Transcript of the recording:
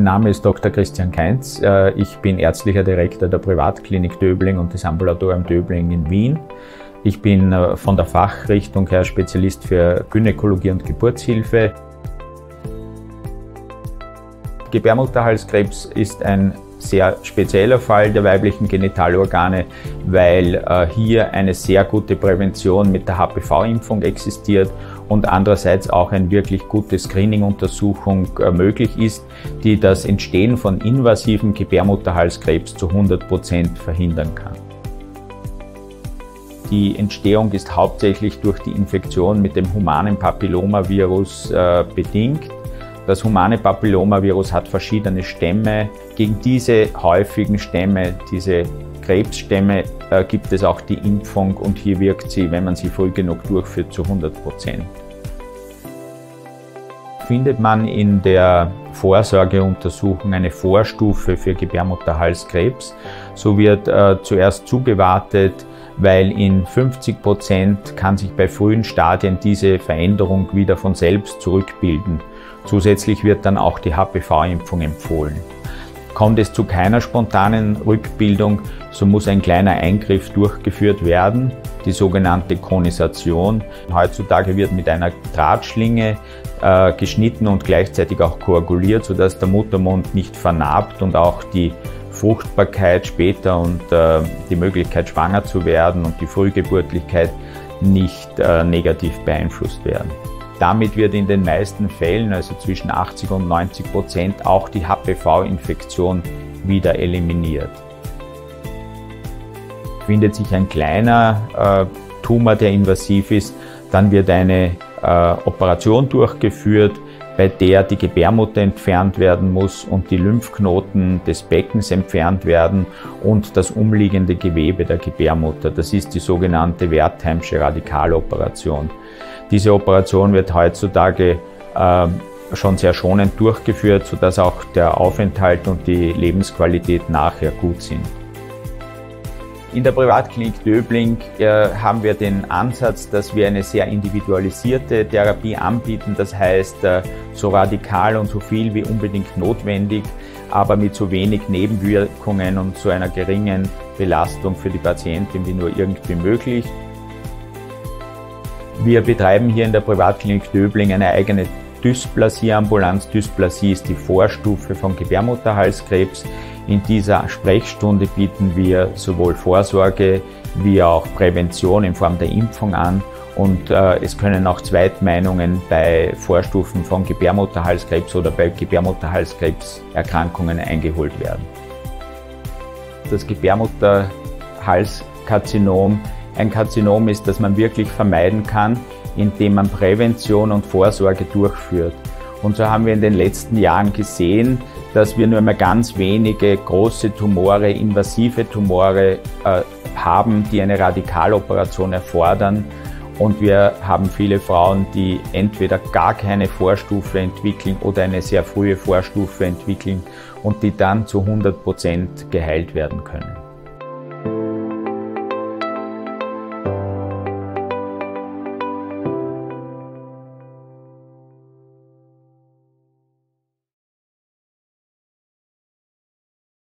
Mein Name ist Dr. Christian Keinz. Äh, ich bin ärztlicher Direktor der Privatklinik Döbling und des Ambulatorium Döbling in Wien. Ich bin äh, von der Fachrichtung her Spezialist für Gynäkologie und Geburtshilfe. Gebärmutterhalskrebs ist ein sehr spezieller Fall der weiblichen Genitalorgane, weil äh, hier eine sehr gute Prävention mit der HPV-Impfung existiert und andererseits auch eine wirklich gute Screening-Untersuchung äh, möglich ist, die das Entstehen von invasiven Gebärmutterhalskrebs zu 100 Prozent verhindern kann. Die Entstehung ist hauptsächlich durch die Infektion mit dem humanen Papillomavirus äh, bedingt. Das humane Papillomavirus hat verschiedene Stämme. Gegen diese häufigen Stämme, diese Krebsstämme, äh, gibt es auch die Impfung und hier wirkt sie, wenn man sie früh genug durchführt, zu 100 Prozent. Findet man in der Vorsorgeuntersuchung eine Vorstufe für Gebärmutterhalskrebs, so wird äh, zuerst zugewartet, weil in 50 Prozent kann sich bei frühen Stadien diese Veränderung wieder von selbst zurückbilden. Zusätzlich wird dann auch die HPV-Impfung empfohlen. Kommt es zu keiner spontanen Rückbildung, so muss ein kleiner Eingriff durchgeführt werden, die sogenannte Konisation. Heutzutage wird mit einer Drahtschlinge äh, geschnitten und gleichzeitig auch koaguliert, sodass der Muttermund nicht vernarbt und auch die Fruchtbarkeit später und äh, die Möglichkeit schwanger zu werden und die Frühgeburtlichkeit nicht äh, negativ beeinflusst werden. Damit wird in den meisten Fällen, also zwischen 80 und 90 Prozent, auch die HPV-Infektion wieder eliminiert. Findet sich ein kleiner äh, Tumor, der invasiv ist, dann wird eine äh, Operation durchgeführt, bei der die Gebärmutter entfernt werden muss und die Lymphknoten des Beckens entfernt werden und das umliegende Gewebe der Gebärmutter. Das ist die sogenannte Wertheimsche Radikaloperation. Diese Operation wird heutzutage äh, schon sehr schonend durchgeführt, sodass auch der Aufenthalt und die Lebensqualität nachher gut sind. In der Privatklinik Döbling äh, haben wir den Ansatz, dass wir eine sehr individualisierte Therapie anbieten. Das heißt, äh, so radikal und so viel wie unbedingt notwendig, aber mit so wenig Nebenwirkungen und so einer geringen Belastung für die Patientin wie nur irgendwie möglich. Wir betreiben hier in der Privatklinik Döbling eine eigene Dysplasieambulanz. Dysplasie ist die Vorstufe von Gebärmutterhalskrebs. In dieser Sprechstunde bieten wir sowohl Vorsorge wie auch Prävention in Form der Impfung an und äh, es können auch Zweitmeinungen bei Vorstufen von Gebärmutterhalskrebs oder bei Gebärmutterhalskrebserkrankungen eingeholt werden. Das Gebärmutterhalskarzinom ein Karzinom ist, das man wirklich vermeiden kann, indem man Prävention und Vorsorge durchführt. Und so haben wir in den letzten Jahren gesehen, dass wir nur mehr ganz wenige große Tumore, invasive Tumore äh, haben, die eine Radikaloperation erfordern. Und wir haben viele Frauen, die entweder gar keine Vorstufe entwickeln oder eine sehr frühe Vorstufe entwickeln und die dann zu 100 Prozent geheilt werden können.